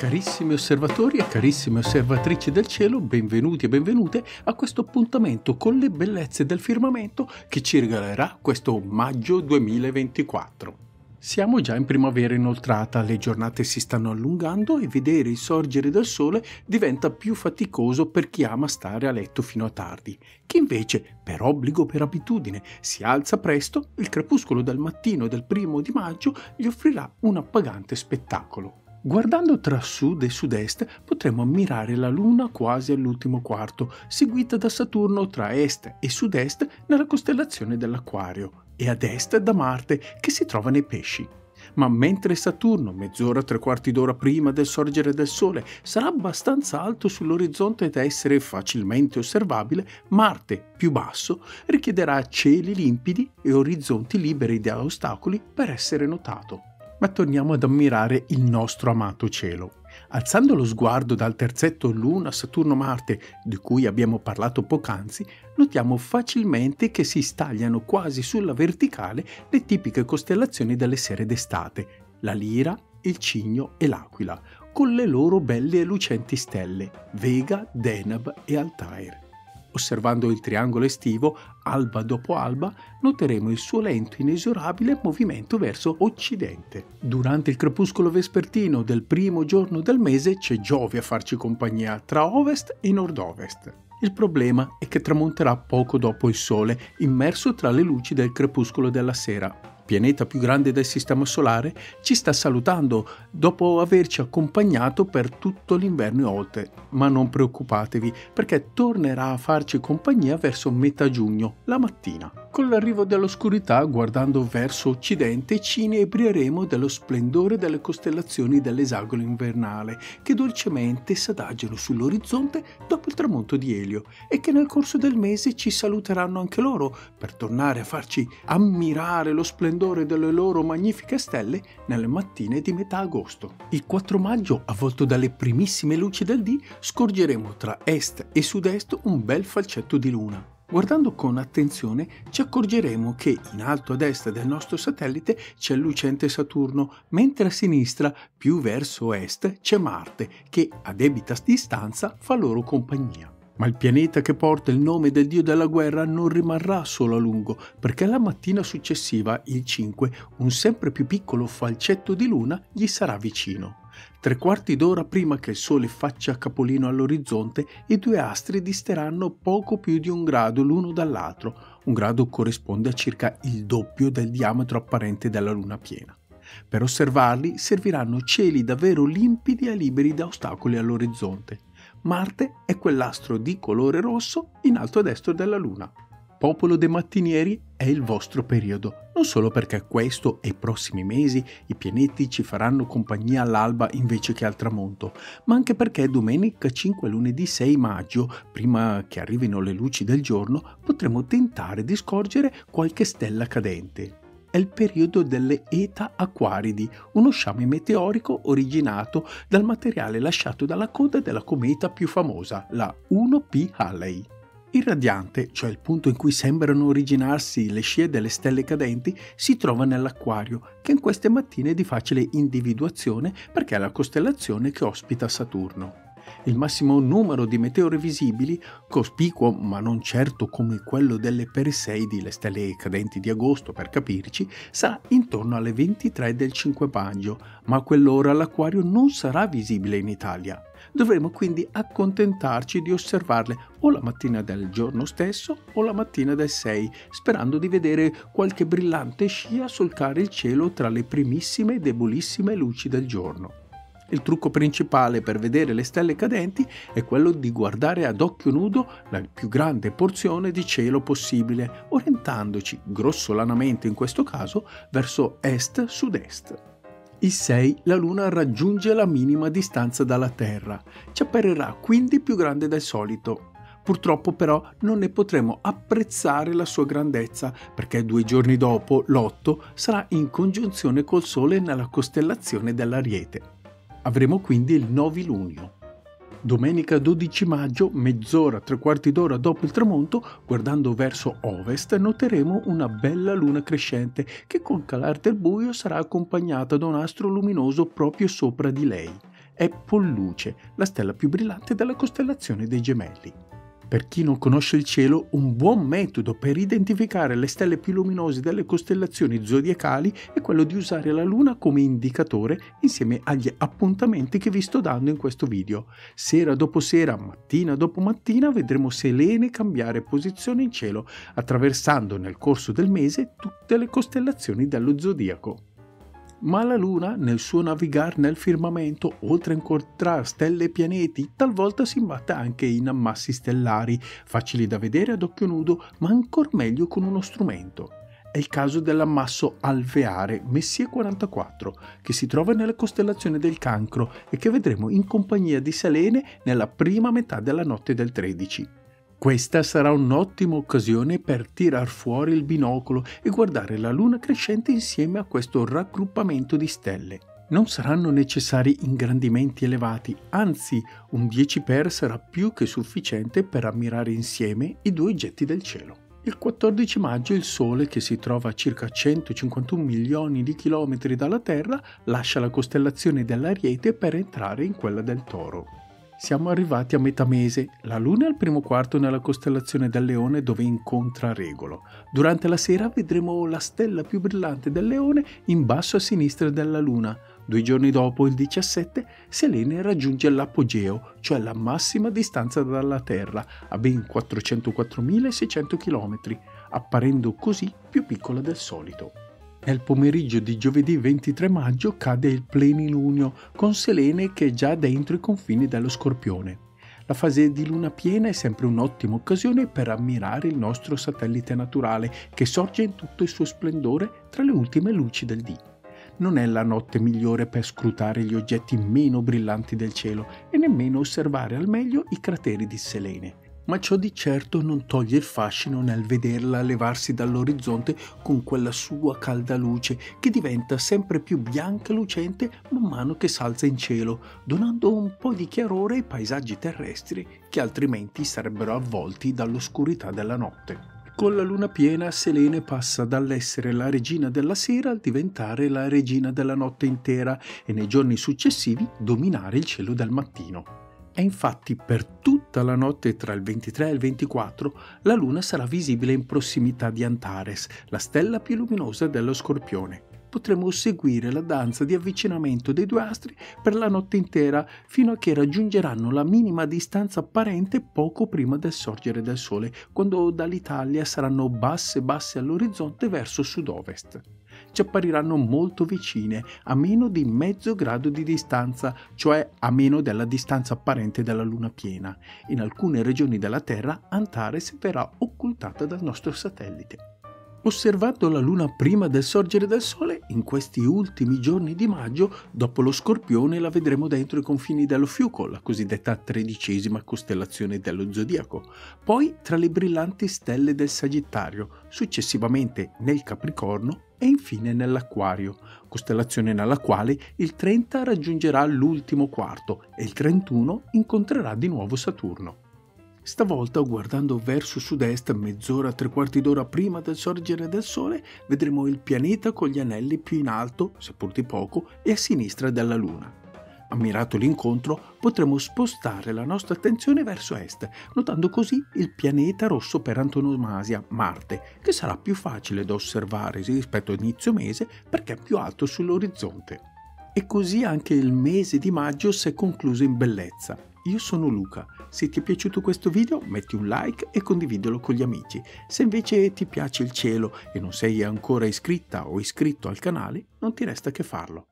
Carissimi osservatori e carissime osservatrici del cielo, benvenuti e benvenute a questo appuntamento con le bellezze del firmamento che ci regalerà questo maggio 2024. Siamo già in primavera inoltrata, le giornate si stanno allungando e vedere il sorgere del sole diventa più faticoso per chi ama stare a letto fino a tardi. Chi invece, per obbligo o per abitudine, si alza presto, il crepuscolo del mattino del primo di maggio gli offrirà un appagante spettacolo. Guardando tra sud e sud-est potremo ammirare la Luna quasi all'ultimo quarto, seguita da Saturno tra est e sud-est nella costellazione dell'Aquario e ad est da Marte che si trova nei pesci. Ma mentre Saturno, mezz'ora, tre quarti d'ora prima del sorgere del Sole, sarà abbastanza alto sull'orizzonte da essere facilmente osservabile, Marte, più basso, richiederà cieli limpidi e orizzonti liberi da ostacoli per essere notato ma torniamo ad ammirare il nostro amato cielo. Alzando lo sguardo dal terzetto Luna, Saturno, Marte, di cui abbiamo parlato poc'anzi, notiamo facilmente che si stagliano quasi sulla verticale le tipiche costellazioni delle sere d'estate, la Lira, il Cigno e l'Aquila, con le loro belle e lucenti stelle, Vega, Denab e Altair. Osservando il triangolo estivo, alba dopo alba, noteremo il suo lento inesorabile movimento verso occidente. Durante il crepuscolo vespertino del primo giorno del mese c'è Giove a farci compagnia tra ovest e nord-ovest. Il problema è che tramonterà poco dopo il Sole, immerso tra le luci del crepuscolo della sera pianeta più grande del Sistema Solare, ci sta salutando dopo averci accompagnato per tutto l'inverno e oltre. Ma non preoccupatevi, perché tornerà a farci compagnia verso metà giugno, la mattina. Con l'arrivo dell'oscurità, guardando verso occidente, ci inebrieremo dello splendore delle costellazioni dell'esagono invernale, che dolcemente s'adagiano sull'orizzonte dopo il tramonto di Elio e che nel corso del mese ci saluteranno anche loro per tornare a farci ammirare lo splendore delle loro magnifiche stelle nelle mattine di metà agosto. Il 4 maggio, avvolto dalle primissime luci del dì, scorgeremo tra est e sud-est un bel falcetto di luna. Guardando con attenzione ci accorgeremo che in alto a destra del nostro satellite c'è il lucente Saturno, mentre a sinistra, più verso est, c'è Marte, che a debita distanza fa loro compagnia. Ma il pianeta che porta il nome del dio della guerra non rimarrà solo a lungo, perché la mattina successiva, il 5, un sempre più piccolo falcetto di luna gli sarà vicino. Tre quarti d'ora prima che il Sole faccia capolino all'orizzonte, i due astri disteranno poco più di un grado l'uno dall'altro. Un grado corrisponde a circa il doppio del diametro apparente della Luna piena. Per osservarli serviranno cieli davvero limpidi e liberi da ostacoli all'orizzonte. Marte è quell'astro di colore rosso in alto a destra della Luna. Popolo dei mattinieri è il vostro periodo, non solo perché questo e i prossimi mesi i pianeti ci faranno compagnia all'alba invece che al tramonto, ma anche perché domenica 5 e lunedì 6 maggio, prima che arrivino le luci del giorno, potremo tentare di scorgere qualche stella cadente è il periodo delle Eta Aquaridi, uno sciame meteorico originato dal materiale lasciato dalla coda della cometa più famosa, la 1P Halley. Il radiante, cioè il punto in cui sembrano originarsi le scie delle stelle cadenti, si trova nell'Acquario, che in queste mattine è di facile individuazione perché è la costellazione che ospita Saturno il massimo numero di meteore visibili, cospicuo ma non certo come quello delle Perseidi, le stelle cadenti di agosto per capirci, sarà intorno alle 23 del 5 maggio, ma a quell'ora l'acquario non sarà visibile in Italia. Dovremo quindi accontentarci di osservarle o la mattina del giorno stesso o la mattina del 6, sperando di vedere qualche brillante scia solcare il cielo tra le primissime e debolissime luci del giorno. Il trucco principale per vedere le stelle cadenti è quello di guardare ad occhio nudo la più grande porzione di cielo possibile, orientandoci grossolanamente in questo caso verso est-sud-est. Il 6 la Luna raggiunge la minima distanza dalla Terra, ci apparirà quindi più grande del solito. Purtroppo però non ne potremo apprezzare la sua grandezza perché due giorni dopo, l'8, sarà in congiunzione col Sole nella costellazione dell'Ariete. Avremo quindi il novilunio. Domenica 12 maggio, mezz'ora, tre quarti d'ora dopo il tramonto, guardando verso ovest, noteremo una bella luna crescente che col calar del buio sarà accompagnata da un astro luminoso proprio sopra di lei. è Polluce, la stella più brillante della costellazione dei Gemelli. Per chi non conosce il cielo, un buon metodo per identificare le stelle più luminose delle costellazioni zodiacali è quello di usare la Luna come indicatore insieme agli appuntamenti che vi sto dando in questo video. Sera dopo sera, mattina dopo mattina, vedremo Selene cambiare posizione in cielo, attraversando nel corso del mese tutte le costellazioni dello zodiaco ma la Luna, nel suo navigare nel firmamento, oltre a incontrare stelle e pianeti, talvolta si imbatte anche in ammassi stellari, facili da vedere ad occhio nudo, ma ancor meglio con uno strumento. È il caso dell'ammasso Alveare Messie 44, che si trova nella costellazione del Cancro e che vedremo in compagnia di Selene nella prima metà della notte del 13. Questa sarà un'ottima occasione per tirar fuori il binocolo e guardare la luna crescente insieme a questo raggruppamento di stelle. Non saranno necessari ingrandimenti elevati, anzi un 10 per sarà più che sufficiente per ammirare insieme i due oggetti del cielo. Il 14 maggio il Sole, che si trova a circa 151 milioni di chilometri dalla Terra, lascia la costellazione dell'Ariete per entrare in quella del Toro. Siamo arrivati a metà mese, la luna è al primo quarto nella costellazione del leone dove incontra Regolo. Durante la sera vedremo la stella più brillante del leone in basso a sinistra della luna. Due giorni dopo, il 17, Selene raggiunge l'apogeo, cioè la massima distanza dalla Terra, a ben 404.600 km, apparendo così più piccola del solito. Nel pomeriggio di giovedì 23 maggio cade il plenilunio con Selene che è già dentro i confini dello Scorpione. La fase di luna piena è sempre un'ottima occasione per ammirare il nostro satellite naturale che sorge in tutto il suo splendore tra le ultime luci del dì. Non è la notte migliore per scrutare gli oggetti meno brillanti del cielo e nemmeno osservare al meglio i crateri di Selene ma ciò di certo non toglie il fascino nel vederla levarsi dall'orizzonte con quella sua calda luce che diventa sempre più bianca e lucente man mano che s'alza in cielo, donando un po' di chiarore ai paesaggi terrestri che altrimenti sarebbero avvolti dall'oscurità della notte. Con la luna piena Selene passa dall'essere la regina della sera al diventare la regina della notte intera e nei giorni successivi dominare il cielo del mattino. E infatti per tutta la notte tra il 23 e il 24 la Luna sarà visibile in prossimità di Antares, la stella più luminosa dello Scorpione. Potremo seguire la danza di avvicinamento dei due astri per la notte intera fino a che raggiungeranno la minima distanza apparente poco prima del sorgere del Sole, quando dall'Italia saranno basse basse all'orizzonte verso sud-ovest ci appariranno molto vicine, a meno di mezzo grado di distanza, cioè a meno della distanza apparente della luna piena. In alcune regioni della Terra Antares verrà occultata dal nostro satellite. Osservando la Luna prima del sorgere del Sole, in questi ultimi giorni di maggio, dopo lo Scorpione la vedremo dentro i confini dello Fiuco, la cosiddetta tredicesima costellazione dello Zodiaco, poi tra le brillanti stelle del Sagittario, successivamente nel Capricorno e infine nell'Aquario, costellazione nella quale il 30 raggiungerà l'ultimo quarto e il 31 incontrerà di nuovo Saturno. Stavolta, guardando verso sud-est, mezz'ora, tre quarti d'ora prima del sorgere del Sole, vedremo il pianeta con gli anelli più in alto, seppur di poco, e a sinistra della Luna. Ammirato l'incontro, potremo spostare la nostra attenzione verso est, notando così il pianeta rosso per antonomasia, Marte, che sarà più facile da osservare rispetto a inizio mese perché è più alto sull'orizzonte. E così anche il mese di maggio si è concluso in bellezza. Io sono Luca, se ti è piaciuto questo video metti un like e condividilo con gli amici. Se invece ti piace il cielo e non sei ancora iscritta o iscritto al canale, non ti resta che farlo.